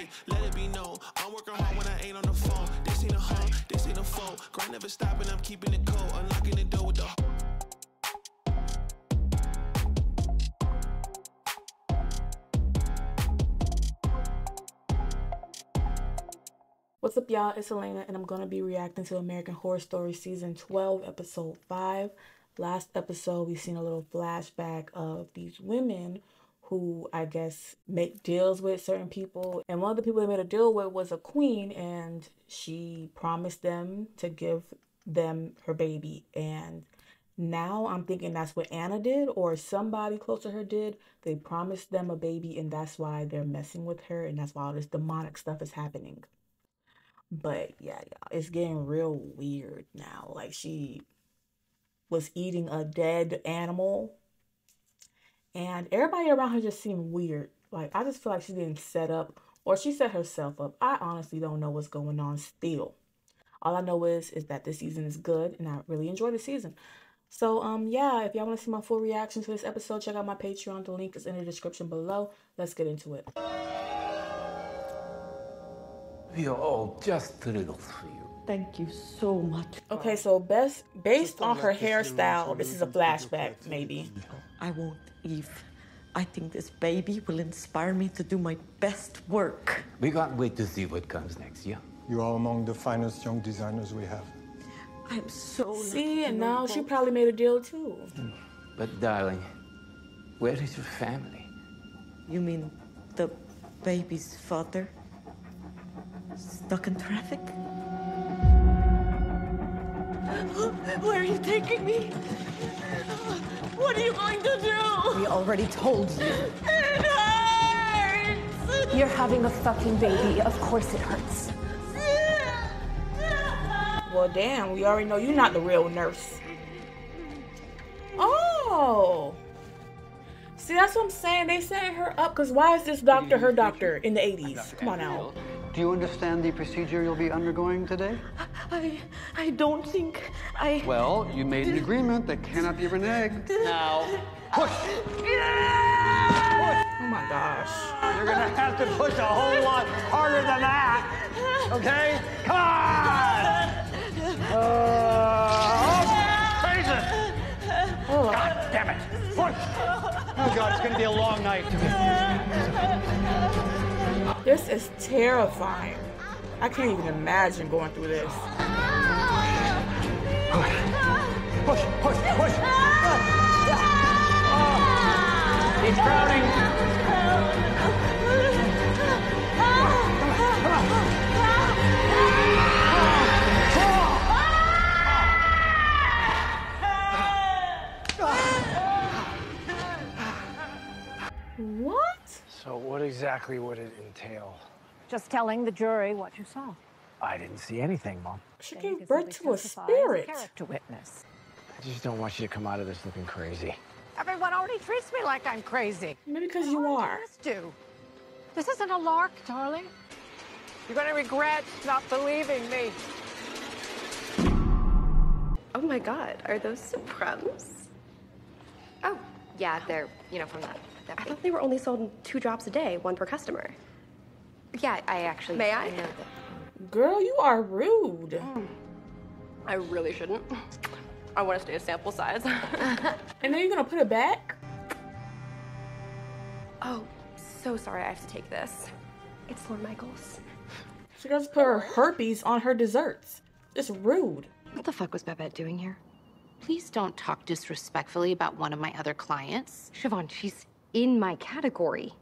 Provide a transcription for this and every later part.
Hey, let it be known. I'm working hard when I ain't on the phone. This ain't a home, this ain't a phone. Grind never stopping, I'm keeping it cold. Unlocking the door with the. What's up, y'all? It's Alaana, and I'm gonna be reacting to American Horror Story Season 12, Episode 5. Last episode, we seen a little flashback of these women who I guess make deals with certain people. And one of the people they made a deal with was a queen, and she promised them to give them her baby. And now I'm thinking that's what Anna did, or somebody close to her did. They promised them a baby, and that's why they're messing with her, and that's why all this demonic stuff is happening. But yeah, yeah, it's getting real weird now. Like she was eating a dead animal. And everybody around her just seemed weird. Like I just feel like she's getting set up or she set herself up. I honestly don't know what's going on still. All I know is is that this season is good and I really enjoy the season. So um yeah, if y'all want to see my full reaction to this episode, check out my Patreon. The link is in the description below. Let's get into it. We are all just thrilled for you. Thank you so much. Okay, so best based on her hairstyle, this is a flashback, maybe. I won't, Eve. I think this baby will inspire me to do my best work. We can't wait to see what comes next, yeah? You are among the finest young designers we have. I'm so See, and now she probably made a deal too. But darling, where is your family? You mean the baby's father? Stuck in traffic? Where are you taking me? What are you going to do? We already told you. It hurts! You're having a fucking baby. Of course it hurts. Well, damn, we already know you're not the real nurse. Oh. See, that's what I'm saying. They setting her up because why is this doctor her doctor in the 80s? Come on now. Do you understand the procedure you'll be undergoing today? I, I don't think I. Well, you made an agreement that cannot be reneged. Now, push! Oh my gosh. You're gonna have to push a whole lot harder than that. Okay? Come on! Uh, face it! God damn it! Push! Oh God, it's gonna be a long night. This is terrifying. I can't even imagine going through this. Push, push, push! Keep crowding. Exactly would it entail? Just telling the jury what you saw. I didn't see anything, Mom. She gave birth to a testify as spirit. character witness. I just don't want you to come out of this looking crazy. Everyone already treats me like I'm crazy. Maybe because you are. This do. This isn't a lark, darling. You're gonna regret not believing me. Oh my god, are those Supremes? Oh, yeah, they're, you know, from that. That I thought they were only sold in two drops a day, one per customer. Yeah, I actually. May I? know that. Girl, you are rude. Mm. I really shouldn't. I want to stay a sample size. And then you're gonna put it back? oh, so sorry I have to take this. It's Lorne Michaels. She just put her herpes on her desserts. It's rude. What the fuck was Babette doing here? Please don't talk disrespectfully about one of my other clients. Siobhan, she's in my category.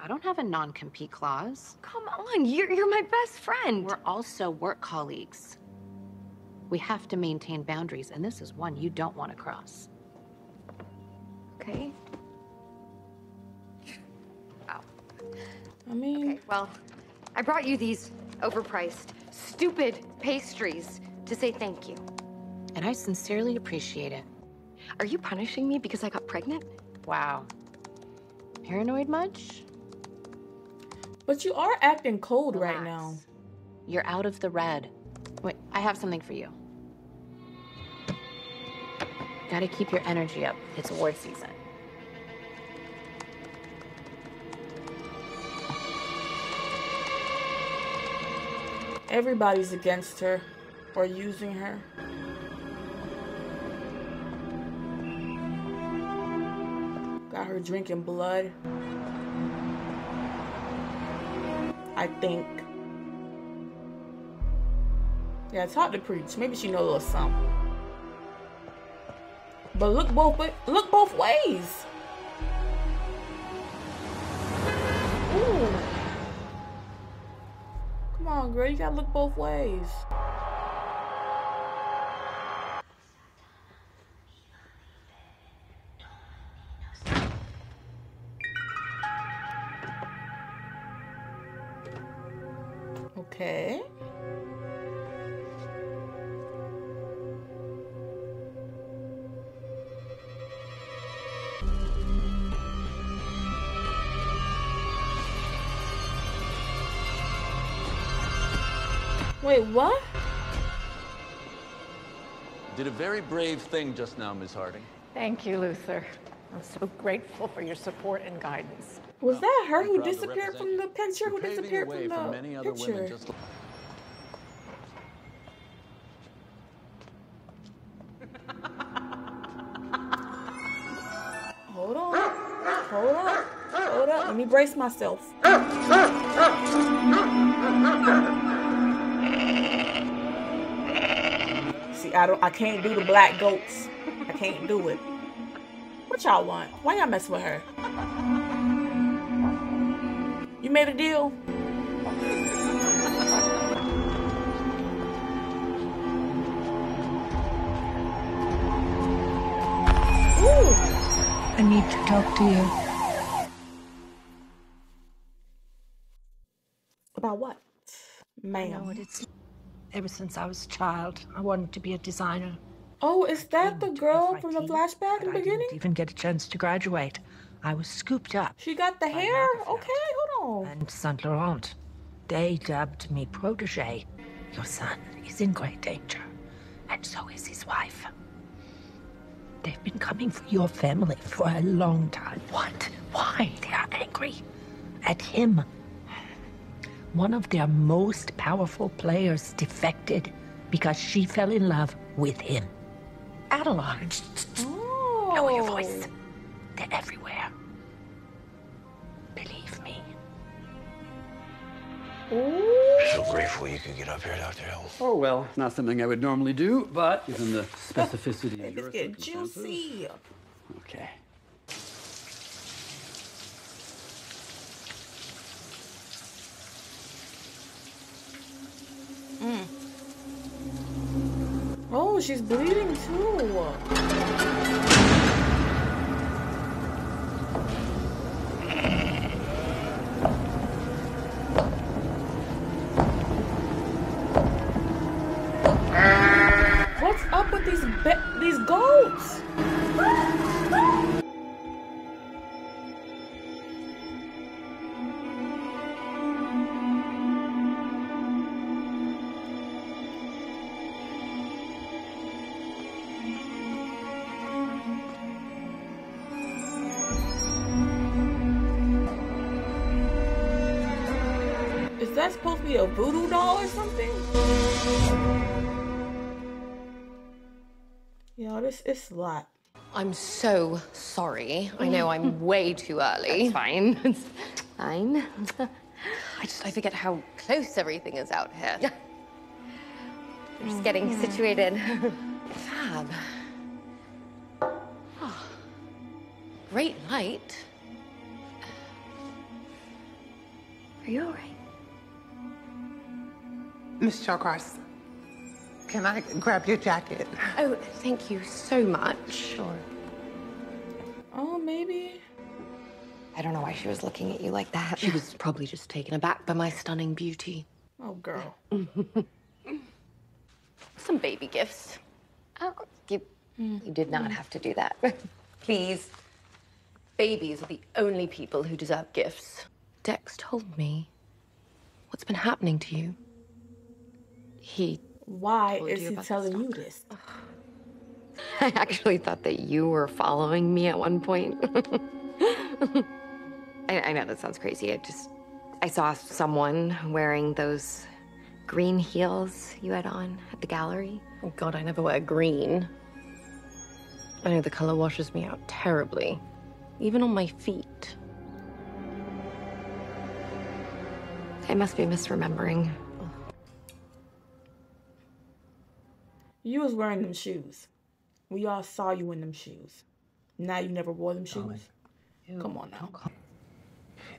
I don't have a non compete clause. Come on, you're, you're my best friend. We're also work colleagues. We have to maintain boundaries, and this is one you don't want to cross. okay. Ow. I mean, Okay, well, I brought you these overpriced, stupid pastries to say thank you. And I sincerely appreciate it. Are you punishing me because I got pregnant? Wow. Paranoid much? but you are acting cold right now. You're out of the red. Wait, I have something for you. Gotta keep your energy up. It's award season. Everybody's against her or using her. Got her drinking blood. I think. Yeah, it's hard to preach. Maybe she knows a little something. But look both look both ways. Ooh. Come on, girl. You gotta look both ways. What? Did a very brave thing just now, Miss Harding. Thank you, Luther. I'm so grateful for your support and guidance. Was that her who disappeared from the picture? Who disappeared way from the many other picture? women just Hold on. Hold on. Hold up. Let me brace myself. See, I don't I can't do the black goats. I can't do it. What y'all want? Why y'all mess with her? You made a deal? Ooh. I need to talk to you. About what? Ma'am. Know what it's. Ever since I was a child, I wanted to be a designer. Oh, is that the girl from the flashback in the beginning? I didn't even get a chance to graduate. I was scooped up. She got the hair? Okay, hold on. And Saint Laurent. They dubbed me protege. Your son is in great danger, and so is his wife. They've been coming for your family for a long time. What? Why? They are angry at him. One of their most powerful players defected because she fell in love with him. Adeline. Oh. Lower your voice. They're everywhere. Believe me. I So grateful you could get up here, Dr. Hill. Oh, well, not something I would normally do, but given the specificity of your Let's get circumstances- juicy. Okay. Mm. Oh, she's bleeding too. Is that supposed to be a voodoo doll or something? Yo, this is a lot. I'm so sorry. I know I'm way too early. It's fine. It's fine. I just I forget how close everything is out here. We're just getting mm-hmm. situated. Fab. Oh, great light. Are you all right? Miss Shawcross, can I grab your jacket? Oh, thank you so much. Sure. Oh, maybe. I don't know why she was looking at you like that. She was probably just taken aback by my stunning beauty. Oh, girl. Some baby gifts. Oh, you, hmm. you did not have to do that. Please. Babies are the only people who deserve gifts. Dex told me what's been happening to you. He. Why is he telling you this? I actually thought that you were following me at one point. I, I know that sounds crazy. I just. I saw someone wearing those green heels you had on at the gallery? Oh God, I never wear green. I know the color washes me out terribly, even on my feet. I must be misremembering. You was wearing them shoes. We all saw you in them shoes. Now you never wore them shoes. Come on now.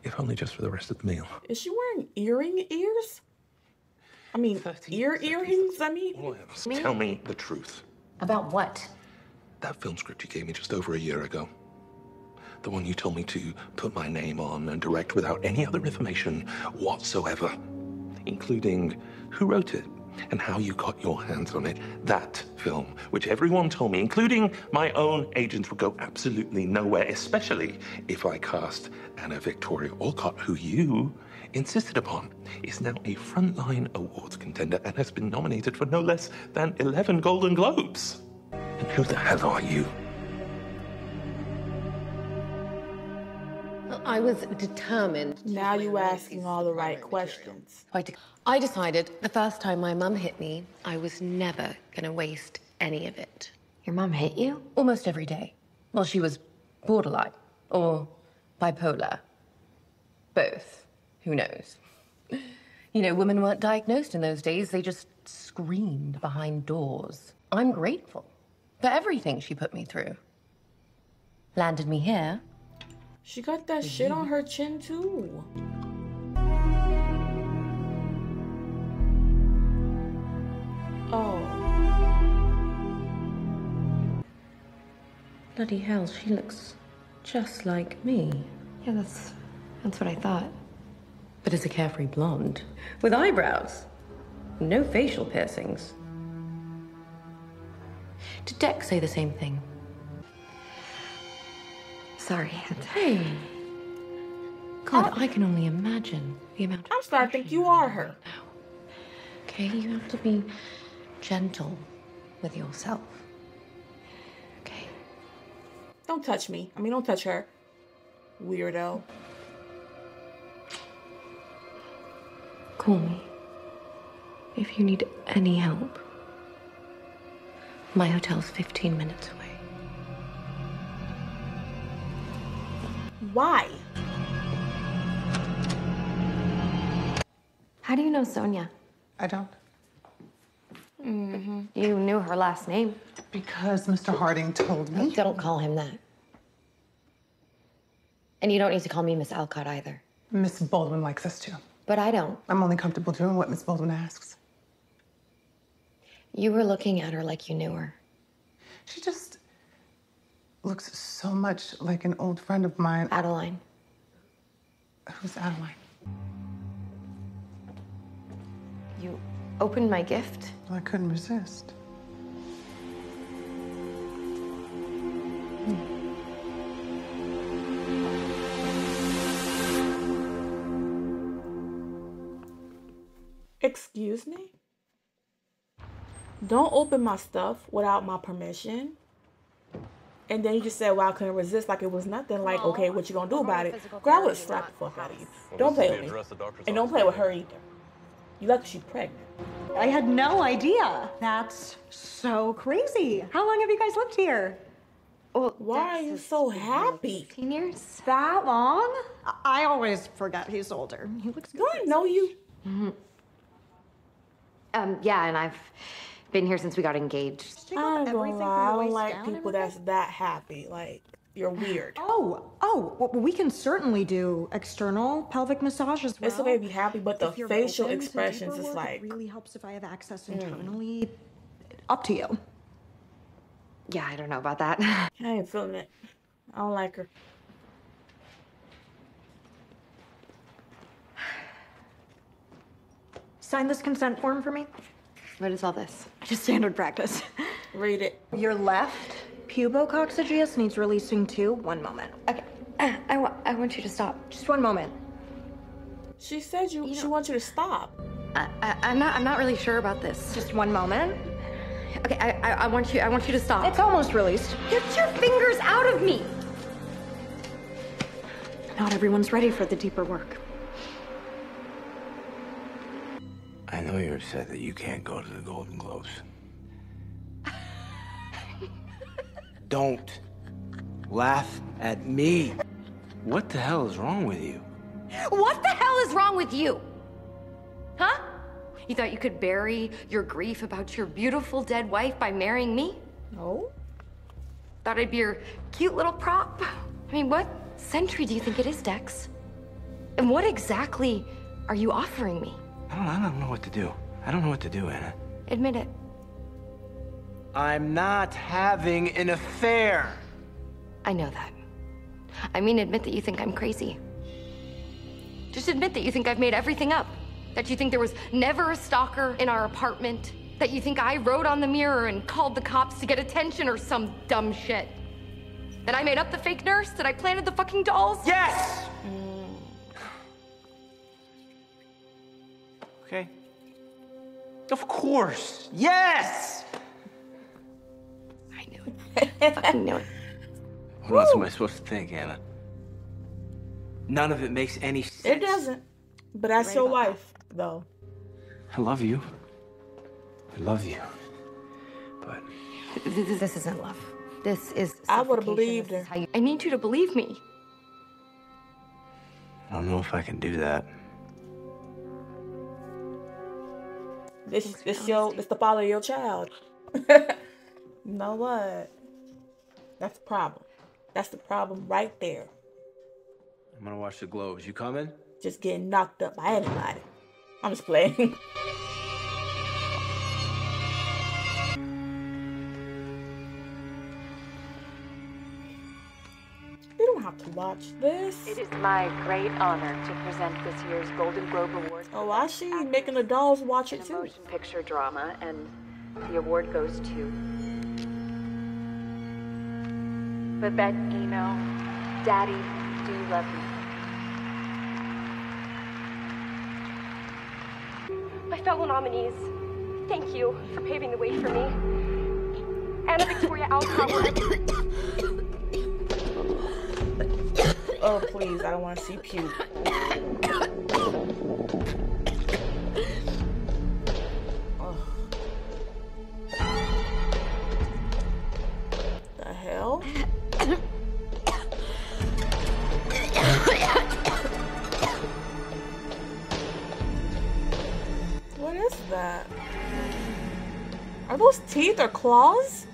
If only just for the rest of the meal. Is she wearing earring ears? I mean, ear earrings. I mean, Williams, Tell me the truth. About what? That film script you gave me just over a year ago. The one you told me to put my name on and direct without any other information whatsoever, including who wrote it and how you got your hands on it. That film, which everyone told me, including my own agents, would go absolutely nowhere, especially if I cast Anna Victoria Alcott, who you insisted upon, is now a frontline awards contender and has been nominated for no less than 11 Golden Globes. And who the hell are you? I was determined. now you are asking all the right questions. I I decided the first time my mum hit me, I was never gonna waste any of it. Your mum hit you? Almost every day. Well, she was borderline or bipolar. Both. Who knows? You know, women weren't diagnosed in those days, they just screamed behind doors. I'm grateful for everything she put me through. Landed me here. She got that shit on her chin too. Oh. Bloody hell, she looks just like me. Yeah, that's that's what I thought. But as a carefree blonde, with eyebrows, no facial piercings. Did Dex say the same thing? Sorry. Hey. God, oh. I can only imagine the amount. I'm starting to think you are her. Okay, you have to be gentle with yourself. Okay. Don't touch me. I mean, don't touch her. Weirdo. Call me if you need any help. My hotel's 15 minutes away. Why? How do you know Sonia? I don't. Mm-hmm. You knew her last name. Because Mr. Harding told me. Don't call him that. And you don't need to call me Miss Alcott either. Miss Baldwin likes us too. But I don't. I'm only comfortable doing what Miss Baldwin asks. You were looking at her like you knew her. She just looks so much like an old friend of mine. Adeline. Who's Adeline? You opened my gift? I couldn't resist. Excuse me? Don't open my stuff without my permission. And then you just said, well, I couldn't resist like it was nothing. Like, okay, what you gonna do about it? Girl, I would have slapped the fuck out of you. Don't play with me. And don't play with her either. You lucky she's pregnant. I had no idea. That's so crazy. How long have you guys lived here? Well, Why are you so happy? 15 years? That long? I- I always forget he's older. He looks good. Do I know you? Mm-hmm. Um, yeah, and I've been here since we got engaged. I ain't gonna everything lie. from I don't like people that's that happy. Like, you're weird. Oh, oh, well, we can certainly do external pelvic massage as well. It's okay to be happy, but the facial expressions deeper is like, It really helps if I have access Mm. internally. Up to you. Yeah, I don't know about that. I ain't feeling it. I don't like her. Sign this consent form for me. What is all this? Just standard practice. Read it. Your left pubococcygeus needs releasing too. One moment. Okay, uh, I, wa- I want you to stop. Just one moment. She said you. she wants you to stop. I, I, I'm not. I'm not really sure about this. Just one moment. Okay, I, I, I want you. I want you to stop. It's almost released. Get your fingers out of me. Not everyone's ready for the deeper work. Know you're upset that you can't go to the Golden Globes. Don't laugh at me. What the hell is wrong with you? What the hell is wrong with you? Huh? You thought you could bury your grief about your beautiful dead wife by marrying me? No. Thought I'd be your cute little prop? I mean, what century do you think it is, Dex? And what exactly are you offering me? I don't, I don't know what to do. I don't know what to do, Anna. Admit it. I'm not having an affair. I know that. I mean, admit that you think I'm crazy. Just admit that you think I've made everything up. That you think there was never a stalker in our apartment. That you think I wrote on the mirror and called the cops to get attention or some dumb shit. That I made up the fake nurse? That I planted the fucking dolls? Yes! Okay. Of course. Yes! I knew it. I fucking knew it. What else am I supposed to think, Anna? None of it makes any sense. It doesn't. But that's Right your about wife, though. I love you. I love you. But. this isn't love. This is. I would have believed This is her. how you- I need you to believe me. I don't know if I can do that. This this your this the father of your child. you know what? That's the problem. That's the problem right there. I'm gonna watch the Globes. You coming? Just getting knocked up by anybody. I'm just playing. watch this. It is my great honor to present this year's Golden Globe Award. Oh, I see you making the dolls watch it a too. motion picture drama, and the award goes to Babette Eno. Daddy, do you love me? My fellow nominees, thank you for paving the way for me. Anna Victoria Alcott. Oh, please, I don't want to see puke. What is that? Are those teeth or claws?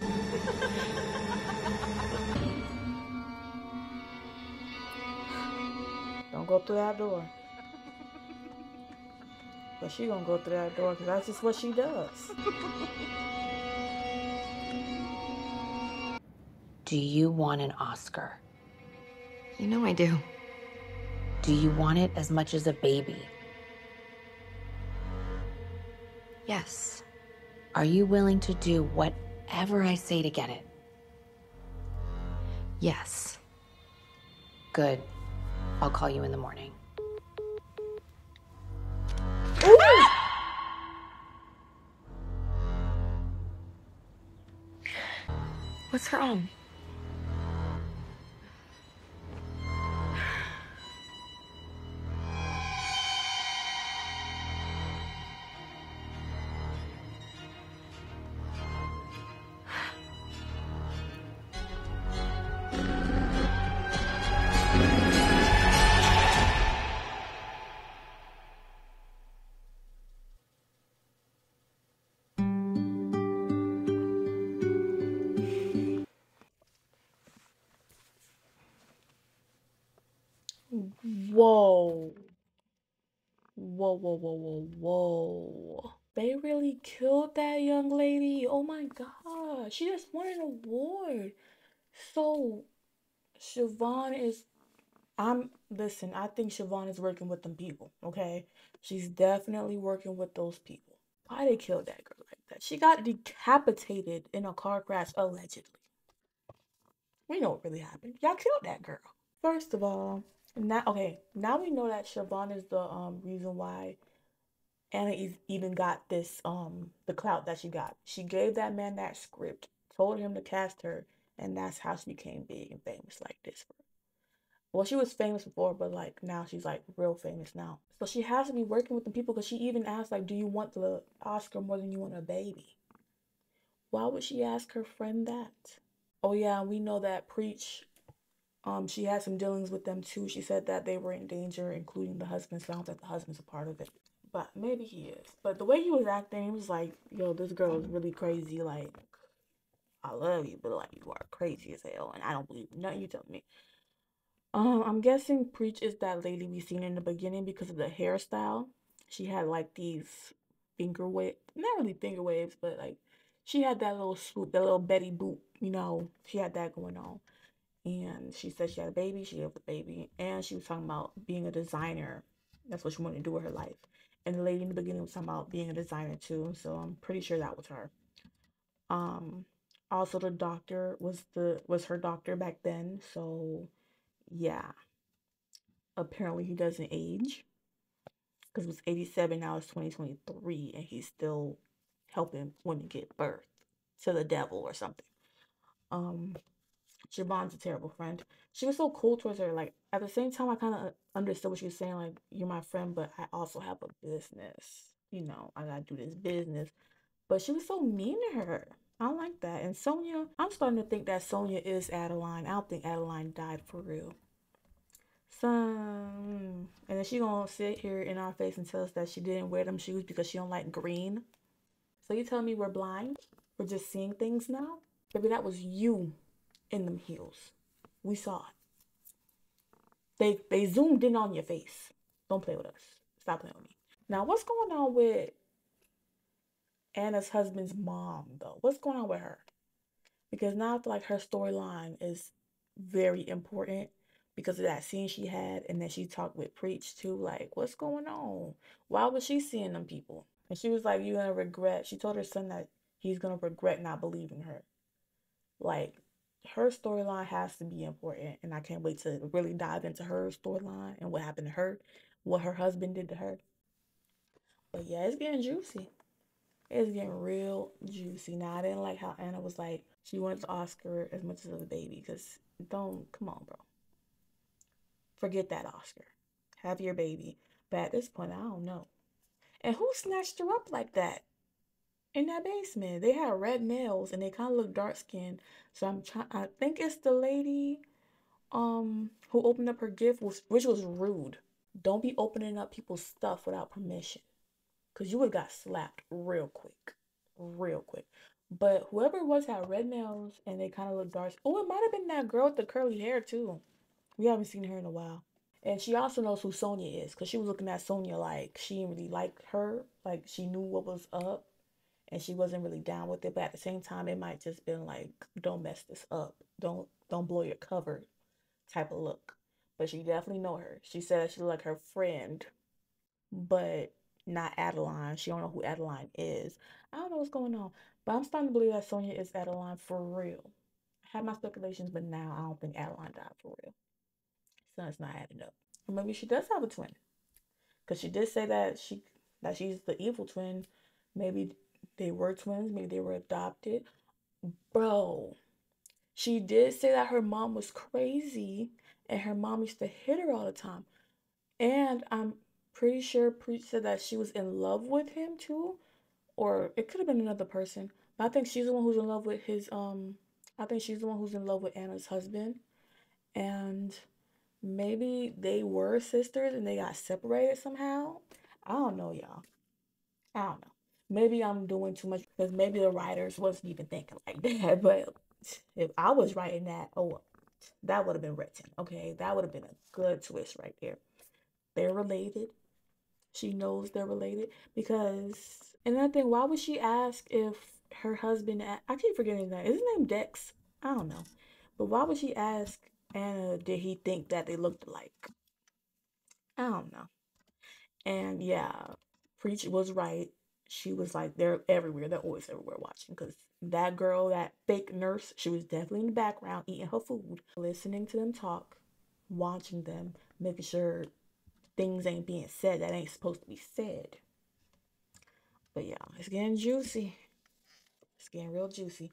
Through that door. But she gonna go through that door because that's just what she does. Do you want an Oscar? You know I do. Do you want it as much as a baby? Yes. Are you willing to do whatever I say to get it? Yes. Good. I'll call you in the morning. What's wrong? God. She just won an award. So, Siobhan is. I'm. Listen, I think Siobhan is working with them people, okay? She's definitely working with those people. Why they killed that girl like that? She got decapitated in a car crash, allegedly. We know what really happened. Y'all killed that girl. First of all, now okay, now we know that Siobhan is the um reason why Anna even got this um the clout that she got. She gave that man that script, told him to cast her, and that's how she became big and famous like this. Well, she was famous before, but like now she's like real famous now. So she has to be working with the people because she even asked like, "Do you want the Oscar more than you want a baby?" Why would she ask her friend that? Oh yeah, we know that Preech. Um, she had some dealings with them too. She said that they were in danger, including the husband. Sounds like the husband's a part of it, but maybe he is. But the way he was acting, he was like, "Yo, this girl is really crazy. Like, I love you, but like you are crazy as hell, and I don't believe nothing you tell me." Um, I'm guessing Preech is that lady we seen in the beginning because of the hairstyle. She had like these finger wave, not really finger waves, but like she had that little swoop, that little Betty Boop, you know, she had that going on. And she said she had a baby, she had a baby, and she was talking about being a designer. That's what she wanted to do with her life. And the lady in the beginning was talking about being a designer too, so I'm pretty sure that was her. Um, also the doctor was the was her doctor back then, so yeah. Apparently he doesn't age. Because it was 87, now it's 2023, and he's still helping women get birth to the devil or something. Um, Siobhan's a terrible friend. She was so cool towards her. Like at the same time, I kind of understood what she was saying. Like you're my friend, but I also have a business. You know, I gotta do this business. But she was so mean to her. I don't like that. And Sonia, I'm starting to think that Sonia is Adeline. I don't think Adeline died for real. So, mm. and then she gonna sit here in our face and tell us that she didn't wear them shoes because she don't like green. So you tell me we're blind? We're just seeing things now? Maybe that was you in them heels. We saw it. They they zoomed in on your face. Don't play with us. Stop playing with me. Now what's going on with Anna's husband's mom, though. What's going on with her? Because now I feel like her storyline is very important because of that scene she had and then she talked with Preech too. Like, what's going on? Why was she seeing them people? And she was like, You're gonna regret. She told her son that he's gonna regret not believing her. Like, her storyline has to be important, and I can't wait to really dive into her storyline and what happened to her, what her husband did to her. But yeah, it's getting juicy. It's getting real juicy. Now I didn't like how Anna was like she wants Oscar as much as a baby because don't come on, bro. Forget that Oscar. Have your baby. But at this point, I don't know. And who snatched her up like that? In that basement. They had red nails and they kind of look dark skinned. So I'm trying I think it's the lady um who opened up her gift was which was rude. Don't be opening up people's stuff without permission. Cause you would got slapped real quick. Real quick. But whoever was had red nails and they kind of looked dark. Oh, it might have been that girl with the curly hair too. We haven't seen her in a while. And she also knows who Sonia is because she was looking at Sonia like she didn't really like her. Like she knew what was up and she wasn't really down with it. But at the same time, it might just been like, don't mess this up. Don't don't blow your cover type of look. But she definitely know her. She said she like her friend, but not Adeline. She don't know who Adeline is. I don't know what's going on. But I'm starting to believe that Sonia is Adeline for real. I had my speculations, but now I don't think Adeline died for real. Something's not adding up. Or maybe she does have a twin. Because she did say that she that she's the evil twin. Maybe they were twins, maybe they were adopted. Bro, she did say that her mom was crazy and her mom used to hit her all the time. And I'm pretty sure Preech said that she was in love with him too. Or it could have been another person. But I think she's the one who's in love with his um I think she's the one who's in love with Anna's husband. And maybe they were sisters and they got separated somehow. I don't know, y'all. I don't know. Maybe I'm doing too much because maybe the writers wasn't even thinking like that. But if I was writing that, oh, that would have been written. Okay, that would have been a good twist right there. They're related. She knows they're related because And another thing. Why would she ask if her husband? I keep forgetting that. Is his name Dex? I don't know. But why would she ask Anna? Did he think that they looked alike? I don't know. And yeah, Preech was right. She was like, they're everywhere. They're always everywhere watching. Because that girl, that fake nurse, she was definitely in the background eating her food, listening to them talk, watching them, making sure things ain't being said that ain't supposed to be said. But yeah, it's getting juicy. It's getting real juicy.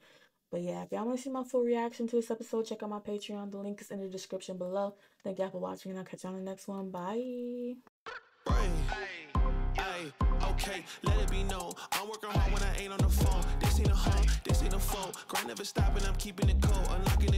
But yeah, if y'all want to see my full reaction to this episode, check out my Patreon. The link is in the description below. Thank y'all for watching, and I'll catch y'all on the next one. Bye. Okay, let it be known. I'm working hard when I ain't on the phone. This ain't a home, this ain't a phone. Grind never stopping, I'm keeping it cold. Unlocking